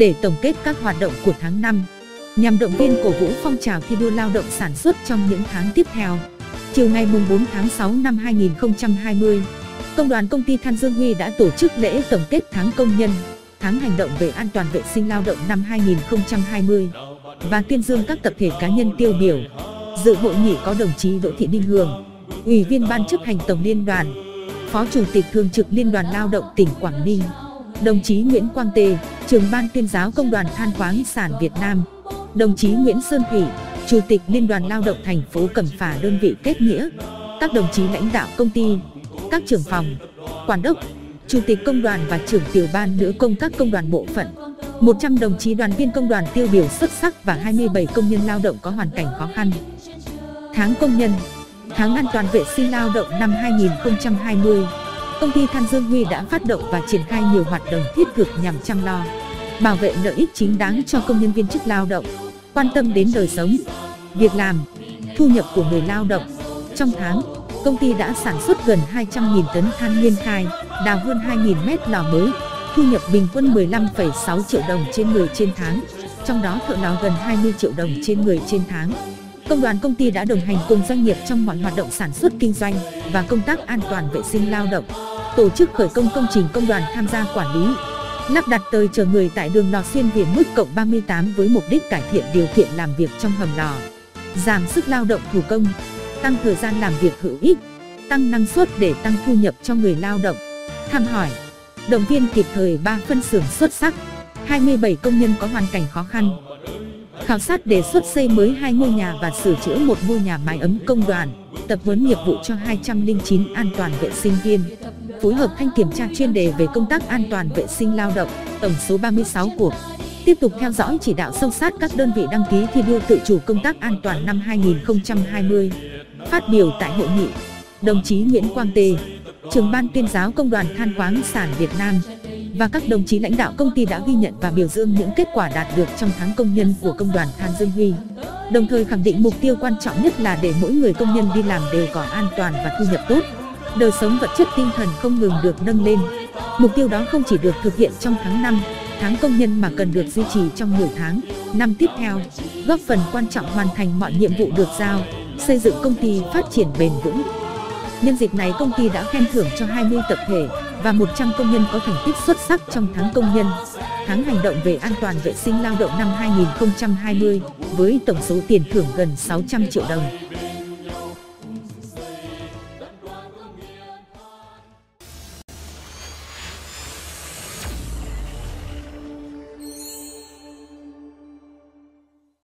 để tổng kết các hoạt động của tháng 5, nhằm động viên cổ vũ phong trào thi đua lao động sản xuất trong những tháng tiếp theo. Chiều ngày 4 tháng 6 năm 2020, Công đoàn Công ty Than Dương Huy đã tổ chức lễ tổng kết tháng công nhân, tháng hành động về an toàn vệ sinh lao động năm 2020 và tuyên dương các tập thể cá nhân tiêu biểu. Dự hội nghị có đồng chí Đỗ Thị Ninh Hường, Ủy viên Ban chấp hành Tổng Liên đoàn, Phó Chủ tịch Thường trực Liên đoàn Lao động tỉnh Quảng Ninh, đồng chí Nguyễn Quang Tề, trưởng ban tuyên giáo Công đoàn Than khoáng sản Việt Nam, đồng chí Nguyễn Sơn Thủy, Chủ tịch Liên đoàn Lao động thành phố Cẩm Phả đơn vị kết nghĩa, các đồng chí lãnh đạo công ty, các trưởng phòng, quản đốc, chủ tịch công đoàn và trưởng tiểu ban nữ công các công đoàn bộ phận, 100 đồng chí đoàn viên công đoàn tiêu biểu xuất sắc và 27 công nhân lao động có hoàn cảnh khó khăn. Tháng công nhân, tháng an toàn vệ sinh lao động năm 2020, công ty Than Dương Huy đã phát động và triển khai nhiều hoạt động thiết thực nhằm chăm lo, bảo vệ lợi ích chính đáng cho công nhân viên chức lao động, quan tâm đến đời sống, việc làm, thu nhập của người lao động. Trong tháng, công ty đã sản xuất gần 200.000 tấn than nguyên khai, đào hơn 2.000 mét lò mới, thu nhập bình quân 15,6 triệu đồng trên người trên tháng, trong đó thợ lò gần 20 triệu đồng trên người trên tháng. Công đoàn công ty đã đồng hành cùng doanh nghiệp trong mọi hoạt động sản xuất kinh doanh và công tác an toàn vệ sinh lao động, tổ chức khởi công công trình công đoàn tham gia quản lý, lắp đặt tời chờ người tại đường lò xuyên Việt mức cộng 38 với mục đích cải thiện điều kiện làm việc trong hầm lò, giảm sức lao động thủ công, tăng thời gian làm việc hữu ích, tăng năng suất để tăng thu nhập cho người lao động. Thăm hỏi, động viên kịp thời 3 phân xưởng xuất sắc, 27 công nhân có hoàn cảnh khó khăn. Khảo sát đề xuất xây mới hai ngôi nhà và sửa chữa một ngôi nhà mái ấm công đoàn, tập huấn nghiệp vụ cho 209 an toàn vệ sinh viên, phối hợp thanh kiểm tra chuyên đề về công tác an toàn vệ sinh lao động, tổng số 36 cuộc. Tiếp tục theo dõi chỉ đạo sâu sát các đơn vị đăng ký thi đua tự chủ công tác an toàn năm 2020. Phát biểu tại hội nghị, đồng chí Nguyễn Quang Tê, trưởng ban tuyên giáo công đoàn than khoáng sản Việt Nam và các đồng chí lãnh đạo công ty đã ghi nhận và biểu dương những kết quả đạt được trong tháng công nhân của công đoàn Than Dương Huy. Đồng thời khẳng định mục tiêu quan trọng nhất là để mỗi người công nhân đi làm đều có an toàn và thu nhập tốt. Đời sống vật chất tinh thần không ngừng được nâng lên. Mục tiêu đó không chỉ được thực hiện trong tháng 5, tháng công nhân mà cần được duy trì trong nhiều tháng, năm tiếp theo, góp phần quan trọng hoàn thành mọi nhiệm vụ được giao, xây dựng công ty phát triển bền vững. Nhân dịp này công ty đã khen thưởng cho 20 tập thể và 100 công nhân có thành tích xuất sắc trong tháng công nhân, tháng hành động về an toàn vệ sinh lao động năm 2020 với tổng số tiền thưởng gần 600 triệu đồng.